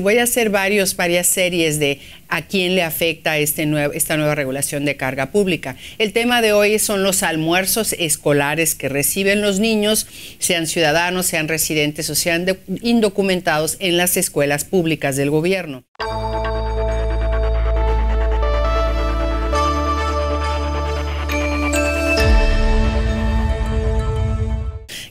Voy a hacer varios, varias series de a quién le afecta este nuevo, esta nueva regulación de carga pública. El tema de hoy son los almuerzos escolares que reciben los niños, sean ciudadanos, sean residentes o sean indocumentados en las escuelas públicas del gobierno.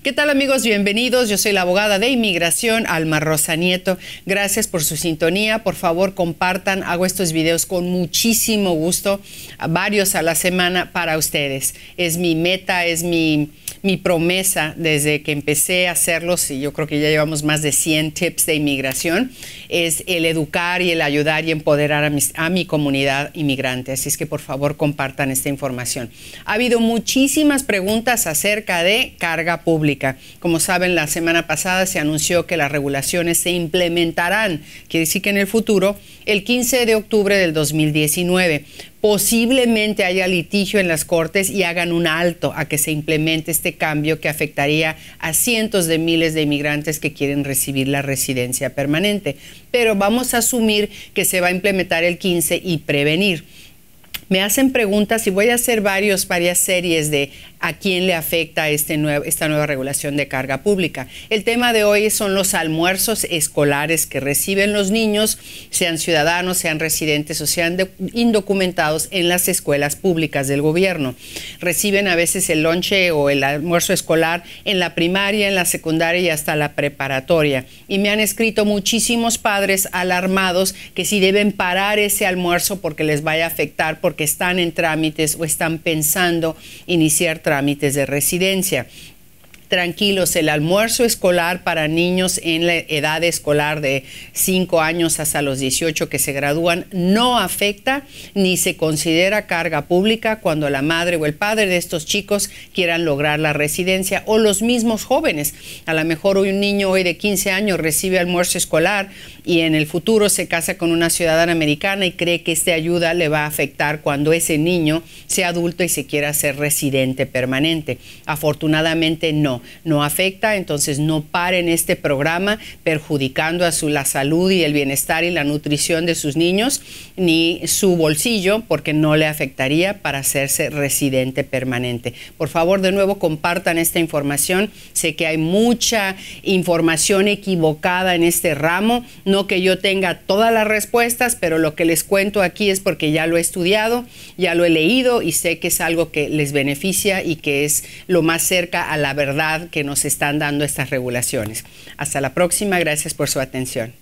¿Qué tal amigos? Bienvenidos. Yo soy la abogada de inmigración, Alma Rosa Nieto. Gracias por su sintonía. Por favor, compartan. Hago estos videos con muchísimo gusto, varios a la semana para ustedes. Es mi meta, es mi mi promesa desde que empecé a hacerlos, y yo creo que ya llevamos más de 100 tips de inmigración, es el educar y el ayudar y empoderar a, a mi comunidad inmigrante. Así es que por favor compartan esta información. Ha habido muchísimas preguntas acerca de carga pública. Como saben, la semana pasada se anunció que las regulaciones se implementarán, quiere decir que en el futuro, el 15 de octubre del 2019 posiblemente haya litigio en las cortes y hagan un alto a que se implemente este cambio que afectaría a cientos de miles de inmigrantes que quieren recibir la residencia permanente. Pero vamos a asumir que se va a implementar el 15 y prevenir. Me hacen preguntas y voy a hacer varios, varias series de a quién le afecta este nuevo, esta nueva regulación de carga pública. El tema de hoy son los almuerzos escolares que reciben los niños, sean ciudadanos, sean residentes o sean indocumentados en las escuelas públicas del gobierno. Reciben a veces el lonche o el almuerzo escolar en la primaria, en la secundaria y hasta la preparatoria. Y me han escrito muchísimos padres alarmados que si deben parar ese almuerzo porque les vaya a afectar, porque están en trámites o están pensando iniciar trámites de residencia tranquilos, el almuerzo escolar para niños en la edad escolar de 5 años hasta los 18 que se gradúan no afecta ni se considera carga pública cuando la madre o el padre de estos chicos quieran lograr la residencia o los mismos jóvenes. A lo mejor un niño hoy de 15 años recibe almuerzo escolar y en el futuro se casa con una ciudadana americana y cree que esta ayuda le va a afectar cuando ese niño sea adulto y se quiera ser residente permanente. Afortunadamente no no, afecta, entonces no paren este programa perjudicando a su, la salud y el bienestar y la nutrición de sus niños, ni su bolsillo, porque no le afectaría para hacerse residente permanente. Por favor, de nuevo, compartan esta información. Sé que hay mucha información equivocada en este ramo, no que yo tenga todas las respuestas, pero lo que les cuento aquí es porque ya lo he estudiado, ya lo he leído y sé que es algo que les beneficia y que es lo más cerca a la verdad que nos están dando estas regulaciones. Hasta la próxima, gracias por su atención.